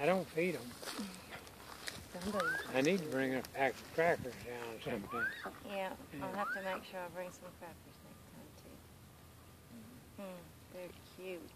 I don't feed them. Somebody. I need to bring a pack of crackers down sometime. Yeah, I'll have to make sure I bring some crackers next time too. Mm-hmm. Hmm, they're cute.